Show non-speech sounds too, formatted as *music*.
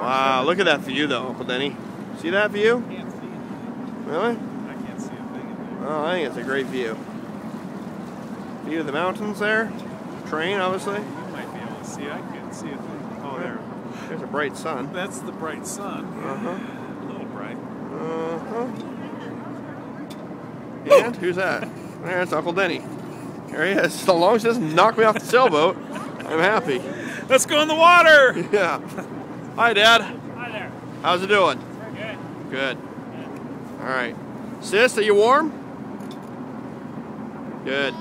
Wow, look at that view though, Uncle Denny. See that view? I can't see it. Really? I can't see a thing. in Oh, I think it's a great view. View of the mountains there. Train, obviously. You might be able to see. I can't see a thing. Oh, there. There's a bright sun. That's the bright sun. Uh-huh. A little bright. Uh-huh. And who's that? There's Uncle Denny. There he is. So long as he doesn't knock me off the sailboat, I'm happy. Let's go in the water. *laughs* Yeah. Hi, Dad. Hi there. How's it doing? Good. Good. All right. Sis, are you warm? Good.